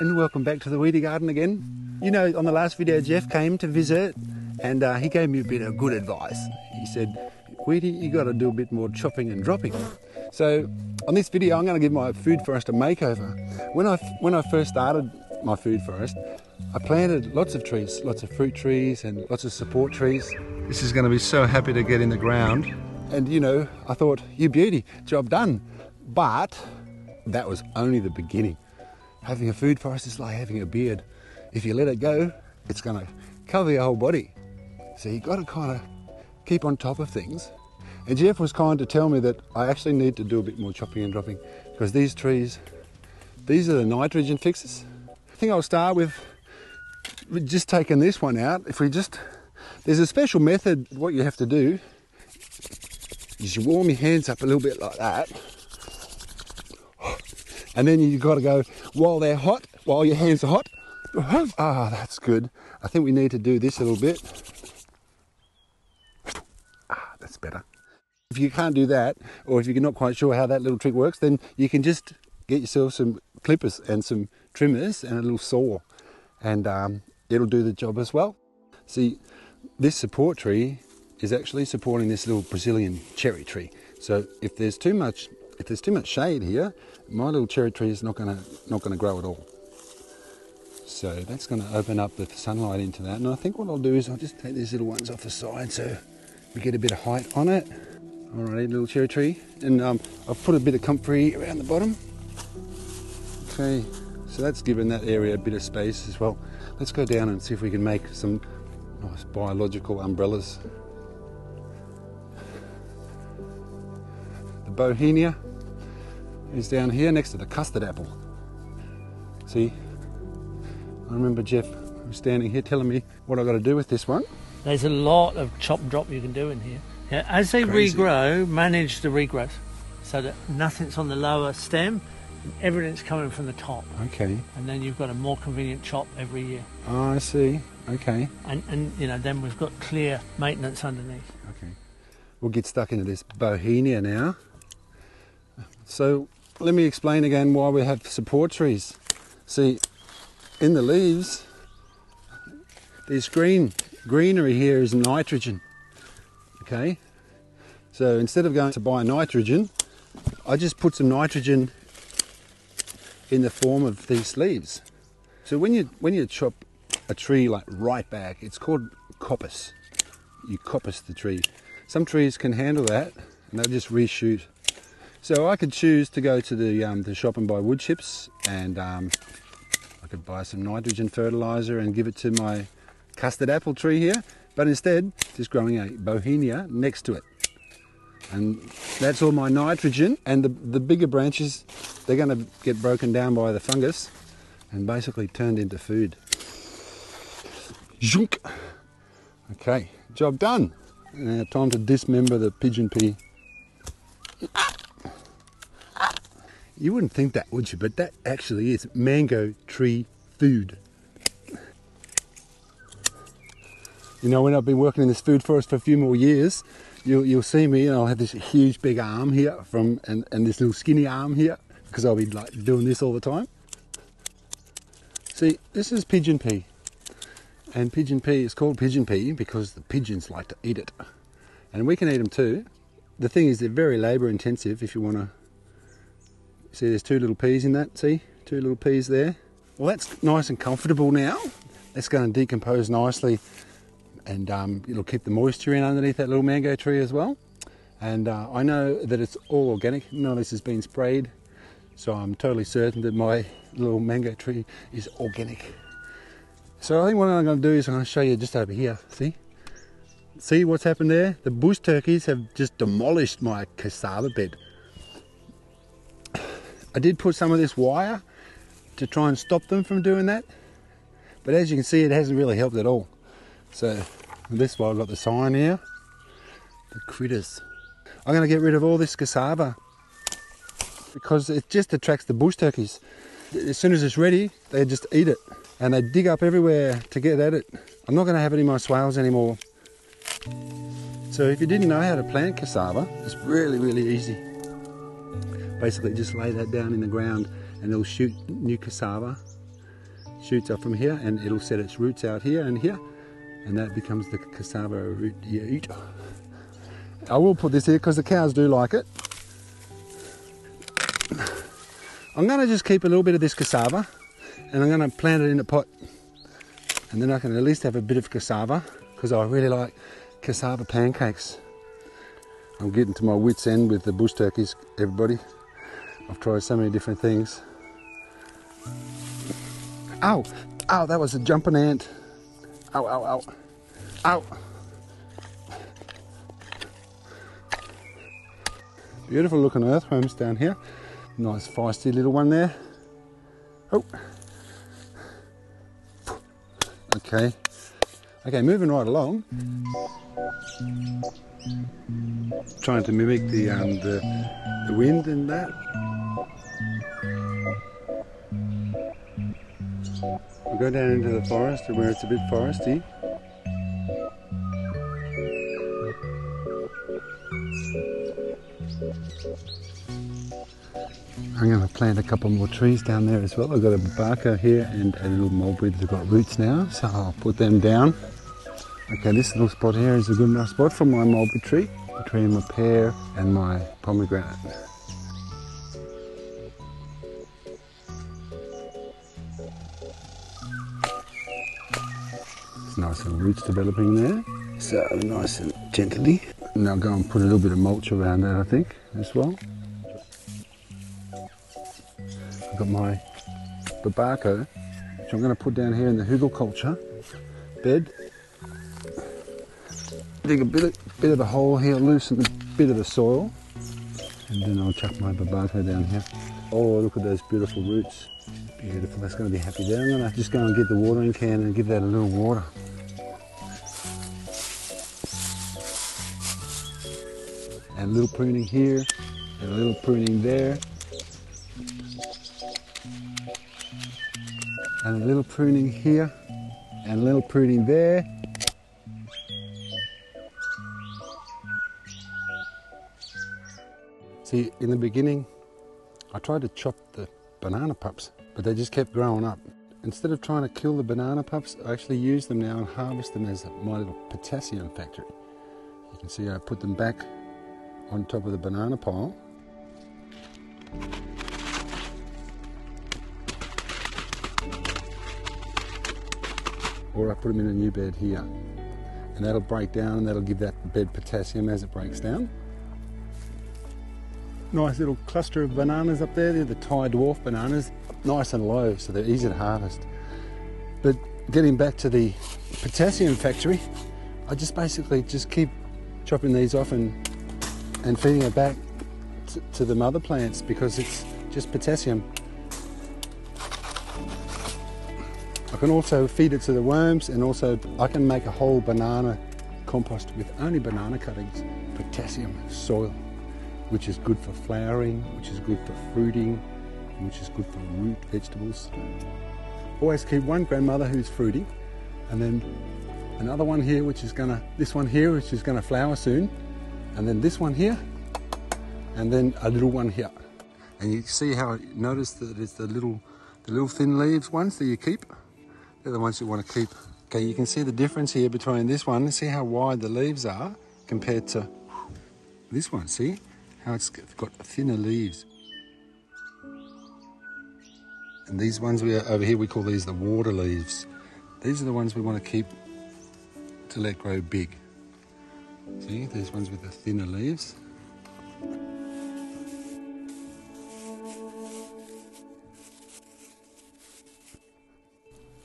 And welcome back to the Weedy Garden again. You know, on the last video, Jeff came to visit and uh, he gave me a bit of good advice. He said, Weedy, you got to do a bit more chopping and dropping. So, on this video, I'm going to give my food forest a makeover. When I when I first started my food forest, I planted lots of trees, lots of fruit trees and lots of support trees. This is going to be so happy to get in the ground. And you know, I thought, you beauty, job done. But that was only the beginning. Having a food forest is like having a beard. If you let it go, it's going to cover your whole body. So you've got to kind of keep on top of things. And Jeff was kind to tell me that I actually need to do a bit more chopping and dropping because these trees, these are the nitrogen fixes. I think I'll start with just taking this one out. If we just, there's a special method. What you have to do is you warm your hands up a little bit like that and then you've got to go while they're hot, while your hands are hot. Ah, that's good. I think we need to do this a little bit. Ah, that's better. If you can't do that, or if you're not quite sure how that little trick works, then you can just get yourself some clippers and some trimmers and a little saw, and um, it'll do the job as well. See, this support tree is actually supporting this little Brazilian cherry tree. So if there's too much if there's too much shade here, my little cherry tree is not going to not going to grow at all. So that's going to open up the sunlight into that. And I think what I'll do is I'll just take these little ones off the side so we get a bit of height on it. Alrighty, little cherry tree. And um, I've put a bit of comfrey around the bottom. Okay, so that's given that area a bit of space as well. Let's go down and see if we can make some nice biological umbrellas. The Bauhinia is down here next to the custard apple. See, I remember Jeff standing here telling me what I've got to do with this one. There's a lot of chop drop you can do in here. Yeah, as they Crazy. regrow, manage the regrowth so that nothing's on the lower stem, everything's coming from the top. Okay. And then you've got a more convenient chop every year. Oh, I see. Okay. And, and you know, then we've got clear maintenance underneath. Okay. We'll get stuck into this Bauhinia now. So let me explain again why we have support trees. See, in the leaves, this green. Greenery here is nitrogen. Okay? So instead of going to buy nitrogen, I just put some nitrogen in the form of these leaves. So when you when you chop a tree like right back, it's called coppice. You coppice the tree. Some trees can handle that and they'll just reshoot. So I could choose to go to the, um, the shop and buy wood chips and um, I could buy some nitrogen fertilizer and give it to my custard apple tree here, but instead just growing a Bauhinia next to it. And that's all my nitrogen and the, the bigger branches, they're going to get broken down by the fungus and basically turned into food. Zhunk. Okay, job done. Now time to dismember the pigeon pea. You wouldn't think that, would you? But that actually is mango tree food. You know, when I've been working in this food forest for a few more years, you'll, you'll see me and I'll have this huge big arm here from and, and this little skinny arm here because I'll be like doing this all the time. See, this is pigeon pea. And pigeon pea is called pigeon pea because the pigeons like to eat it. And we can eat them too. The thing is, they're very labour intensive if you want to. See, there's two little peas in that, see? Two little peas there. Well, that's nice and comfortable now. That's going to decompose nicely and um, it'll keep the moisture in underneath that little mango tree as well. And uh, I know that it's all organic, none of this has been sprayed. So I'm totally certain that my little mango tree is organic. So I think what I'm going to do is I'm going to show you just over here. See? See what's happened there? The bush turkeys have just demolished my cassava bed. I did put some of this wire to try and stop them from doing that. But as you can see, it hasn't really helped at all. So this why I've got the sign here. The critters. I'm going to get rid of all this cassava because it just attracts the bush turkeys. As soon as it's ready, they just eat it and they dig up everywhere to get at it. I'm not going to have any more swales anymore. So if you didn't know how to plant cassava, it's really, really easy. Basically just lay that down in the ground and it'll shoot new cassava shoots up from here and it'll set its roots out here and here and that becomes the cassava root you eat. I will put this here because the cows do like it. I'm going to just keep a little bit of this cassava and I'm going to plant it in a pot and then I can at least have a bit of cassava because I really like cassava pancakes. I'm getting to my wits end with the bush turkeys, everybody. I've tried so many different things. Ow! Ow, that was a jumping ant. Ow, ow, ow. Ow! Beautiful looking earthworms down here. Nice feisty little one there. Oh. Okay. Okay, moving right along. Trying to mimic the um, the, the wind in that. We'll go down into the forest where it's a bit foresty. I'm going to plant a couple more trees down there as well. I've got a barker here and a little mulberry that's got roots now, so I'll put them down. Okay, this little spot here is a good enough spot for my mulberry tree between my pear and my pomegranate. It's nice little roots developing there. So nice and gently. Now go and put a little bit of mulch around that I think as well. I've got my babaco, which I'm going to put down here in the hugelkultur bed. Dig a bit of, bit of a hole here, loosen a bit of the soil, and then I'll chuck my babaco down here. Oh, look at those beautiful roots. Beautiful, that's going to be happy there. I'm going to just go and get the watering can and give that a little water. And a little pruning here, and a little pruning there. And a little pruning here, and a little pruning there. See, in the beginning, I tried to chop the banana pups, but they just kept growing up. Instead of trying to kill the banana pups, I actually use them now and harvest them as my little potassium factory. You can see I put them back on top of the banana pile. Or I put them in a new bed here. And that'll break down and that'll give that bed potassium as it breaks down nice little cluster of bananas up there. They're the Thai dwarf bananas, nice and low, so they're easy to harvest. But getting back to the potassium factory, I just basically just keep chopping these off and and feeding it back to, to the mother plants because it's just potassium. I can also feed it to the worms and also I can make a whole banana compost with only banana cuttings, potassium soil which is good for flowering, which is good for fruiting, and which is good for root vegetables. Always keep one grandmother who's fruiting, and then another one here, which is gonna, this one here, which is gonna flower soon, and then this one here, and then a little one here. And you see how, notice that it's the little, the little thin leaves ones that you keep. They're the ones you want to keep. Okay, you can see the difference here between this one. See how wide the leaves are compared to this one, see? How it's got thinner leaves. And these ones we are, over here, we call these the water leaves. These are the ones we want to keep to let grow big. See, these ones with the thinner leaves.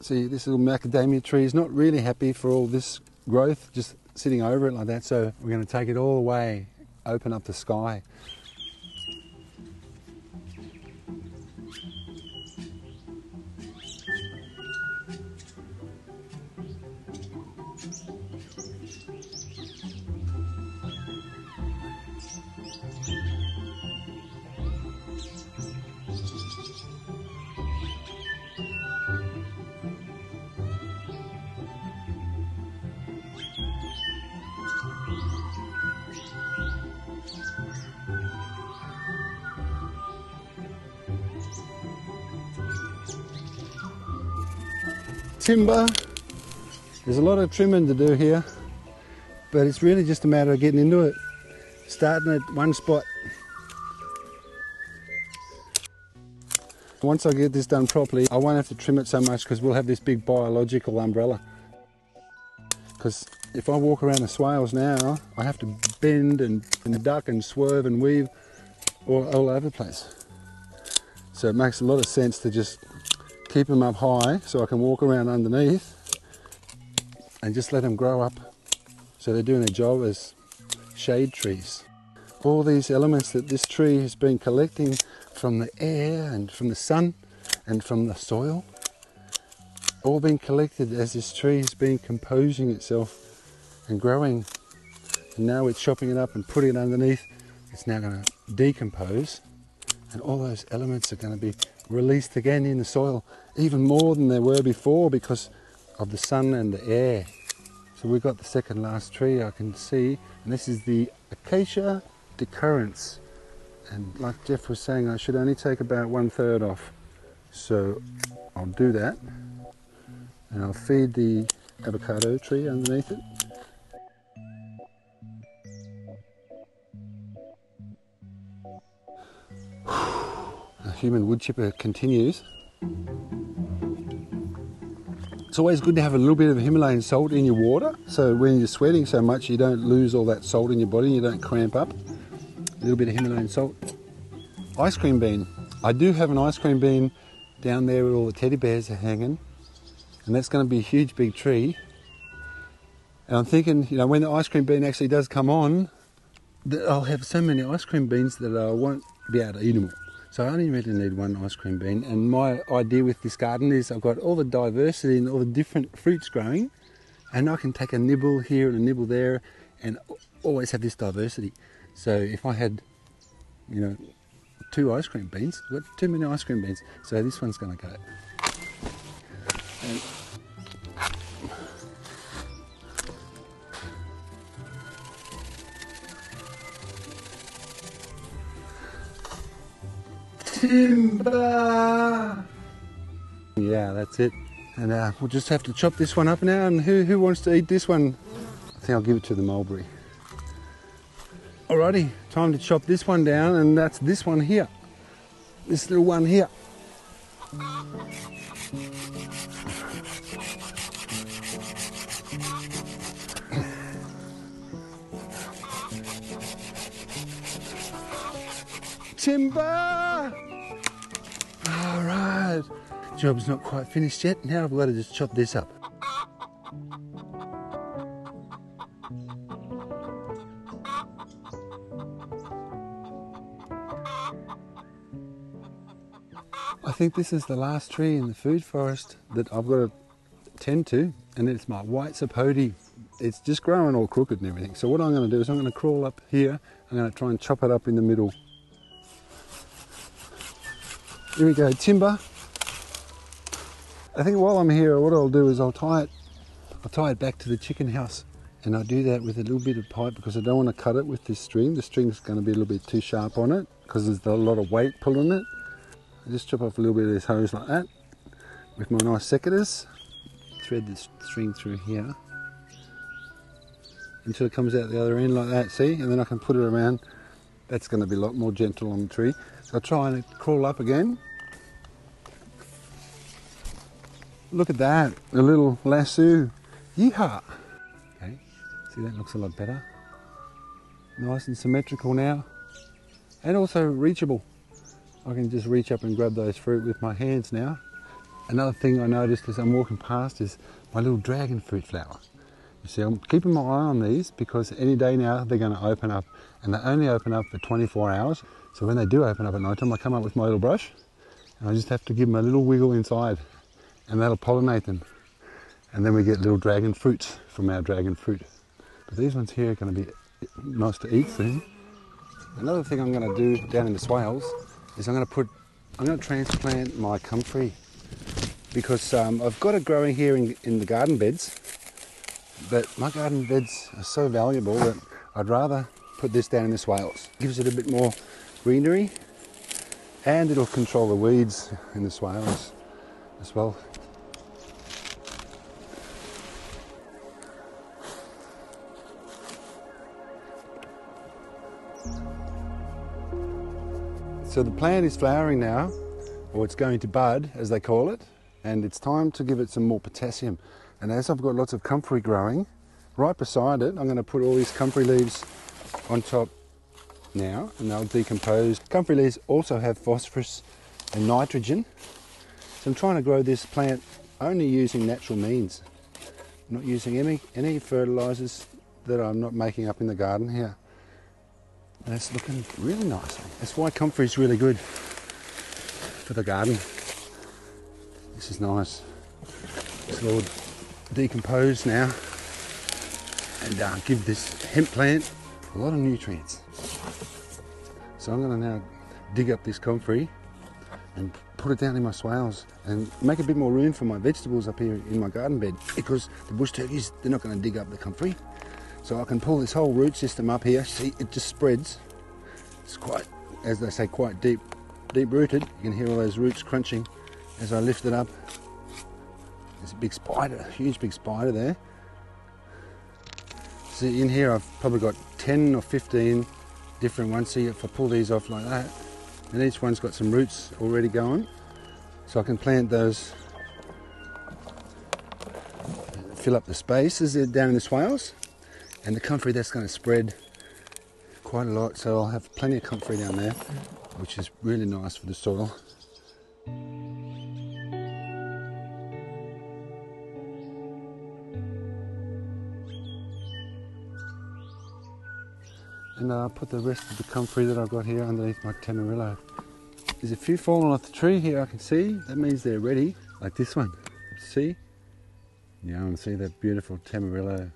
See, this little macadamia tree is not really happy for all this growth, just sitting over it like that. So we're going to take it all away open up the sky. Timber. There's a lot of trimming to do here, but it's really just a matter of getting into it, starting at one spot. Once I get this done properly, I won't have to trim it so much because we'll have this big biological umbrella. Because if I walk around the swales now, I have to bend and, and duck and swerve and weave all, all over the place. So it makes a lot of sense to just keep them up high so I can walk around underneath and just let them grow up so they're doing their job as shade trees. All these elements that this tree has been collecting from the air and from the sun and from the soil, all been collected as this tree has been composing itself and growing. And now it's chopping it up and putting it underneath. It's now going to decompose and all those elements are going to be released again in the soil, even more than they were before because of the sun and the air. So we've got the second last tree I can see, and this is the Acacia decurrens. And like Jeff was saying, I should only take about one third off. So I'll do that, and I'll feed the avocado tree underneath it. Human wood chipper continues. It's always good to have a little bit of Himalayan salt in your water, so when you're sweating so much, you don't lose all that salt in your body, you don't cramp up. A little bit of Himalayan salt. Ice cream bean. I do have an ice cream bean down there where all the teddy bears are hanging, and that's going to be a huge big tree. And I'm thinking, you know, when the ice cream bean actually does come on, that I'll have so many ice cream beans that I won't be able to eat them all. So I only really need one ice cream bean. And my idea with this garden is I've got all the diversity and all the different fruits growing, and I can take a nibble here and a nibble there, and always have this diversity. So if I had, you know, two ice cream beans, I've got too many ice cream beans. So this one's going to go. And Timber! Yeah, that's it. And uh, we'll just have to chop this one up now. And who, who wants to eat this one? I think I'll give it to the mulberry. Alrighty, time to chop this one down, and that's this one here. This little one here. Timber! Job's not quite finished yet. Now I've got to just chop this up. I think this is the last tree in the food forest that I've got to tend to, and it's my white sapote. It's just growing all crooked and everything. So what I'm going to do is I'm going to crawl up here. I'm going to try and chop it up in the middle. Here we go, timber. I think while I'm here, what I'll do is I'll tie it. I'll tie it back to the chicken house, and I'll do that with a little bit of pipe because I don't want to cut it with this string. The string's going to be a little bit too sharp on it because there's a lot of weight pulling it. I just chop off a little bit of this hose like that with my nice secateurs. Thread this string through here until it comes out the other end like that, see? And then I can put it around. That's going to be a lot more gentle on the tree. So I'll try and crawl up again. Look at that, a little lasso. Yeehaw! Okay, see that looks a lot better. Nice and symmetrical now. And also reachable. I can just reach up and grab those fruit with my hands now. Another thing I noticed as I'm walking past is my little dragon fruit flower. You see, I'm keeping my eye on these because any day now they're going to open up and they only open up for 24 hours. So when they do open up at night time, I come up with my little brush and I just have to give them a little wiggle inside and that'll pollinate them. And then we get little dragon fruits from our dragon fruit. But these ones here are going to be nice to eat soon. Another thing I'm going to do down in the swales is I'm going to put, I'm going to transplant my comfrey because um, I've got it growing here in, in the garden beds, but my garden beds are so valuable that I'd rather put this down in the swales. It Gives it a bit more greenery and it'll control the weeds in the swales as well. So the plant is flowering now, or it's going to bud, as they call it, and it's time to give it some more potassium. And as I've got lots of comfrey growing, right beside it, I'm going to put all these comfrey leaves on top now, and they'll decompose. Comfrey leaves also have phosphorus and nitrogen. So I'm trying to grow this plant only using natural means, not using any, any fertilisers that I'm not making up in the garden here. And it's looking really nice. That's why comfrey is really good for the garden. This is nice. It's all decomposed now and uh, give this hemp plant a lot of nutrients. So I'm going to now dig up this comfrey and put it down in my swales and make a bit more room for my vegetables up here in my garden bed because the bush turkeys, they're not going to dig up the comfrey. So I can pull this whole root system up here. See, it just spreads. It's quite, as they say, quite deep, deep rooted. You can hear all those roots crunching as I lift it up. There's a big spider, a huge big spider there. See, in here I've probably got 10 or 15 different ones. See, if I pull these off like that, and each one's got some roots already going, so I can plant those, fill up the spaces down in the swales and the comfrey that's going to spread quite a lot so I'll have plenty of comfrey down there which is really nice for the soil. And I'll put the rest of the comfrey that I've got here underneath my tamarillo there's a few falling off the tree here I can see. That means they're ready like this one. See? Yeah can see that beautiful tamarillo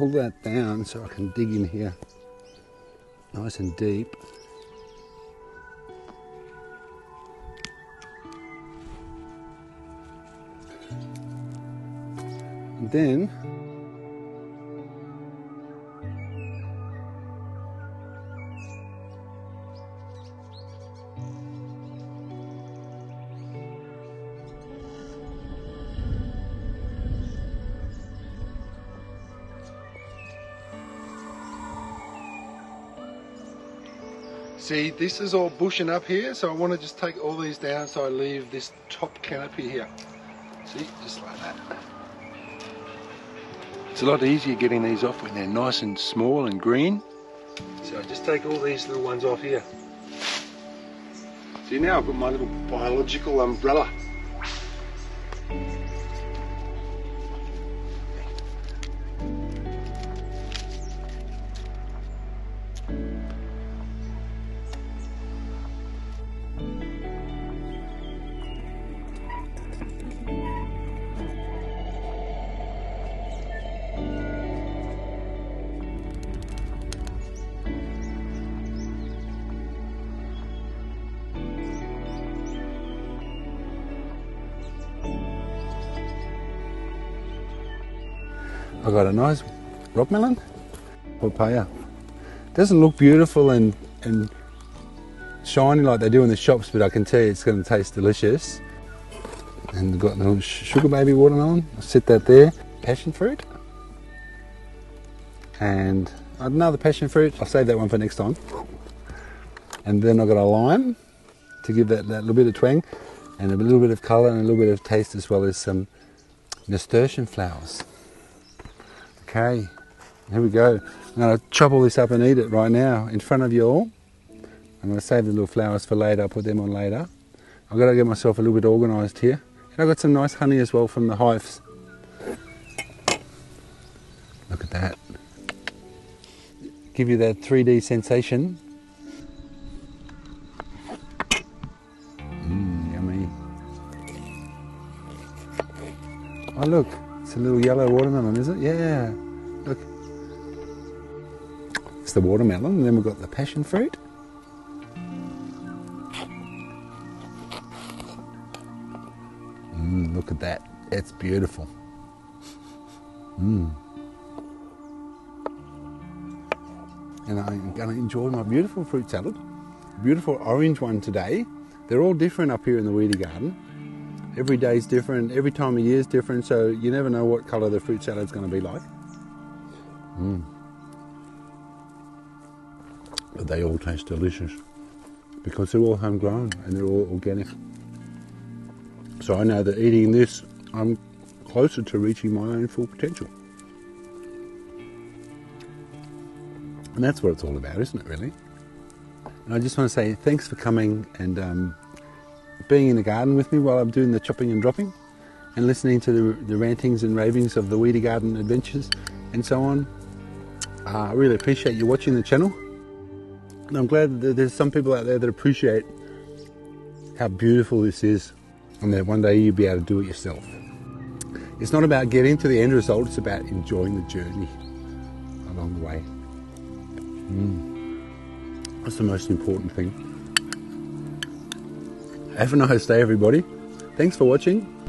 pull that down so I can dig in here nice and deep. And then See, this is all bushing up here, so I want to just take all these down so I leave this top canopy here. See, just like that. It's a lot easier getting these off when they're nice and small and green. So I just take all these little ones off here. See, now I've got my little biological umbrella. I got a nice rock melon, papaya. Doesn't look beautiful and, and shiny like they do in the shops, but I can tell you it's going to taste delicious. And got a little sugar baby watermelon. I'll set that there. Passion fruit. And another passion fruit. I'll save that one for next time. And then I've got a lime to give that, that little bit of twang and a little bit of colour and a little bit of taste as well as some nasturtium flowers. Okay, here we go. I'm going to chop all this up and eat it right now in front of you all. I'm going to save the little flowers for later, I'll put them on later. I've got to get myself a little bit organised here. And I've got some nice honey as well from the hives. Look at that. Give you that 3D sensation. Mmm, yummy. Oh look, it's a little yellow watermelon, is it? Yeah. Look. It's the watermelon, and then we've got the passion fruit. Mm, look at that. It's beautiful. Mm. And I'm going to enjoy my beautiful fruit salad. Beautiful orange one today. They're all different up here in the weedy garden every day is different, every time of year is different, so you never know what colour the fruit salad's going to be like. But they all taste delicious because they're all homegrown and they're all organic. So I know that eating this, I'm closer to reaching my own full potential. And that's what it's all about, isn't it, really? And I just want to say thanks for coming and um, being in the garden with me while I'm doing the chopping and dropping and listening to the, the rantings and ravings of the Weedy Garden adventures and so on. Uh, I really appreciate you watching the channel. And I'm glad that there's some people out there that appreciate how beautiful this is and that one day you'll be able to do it yourself. It's not about getting to the end result, it's about enjoying the journey along the way. Mm. That's the most important thing. Have a nice day, everybody. Thanks for watching.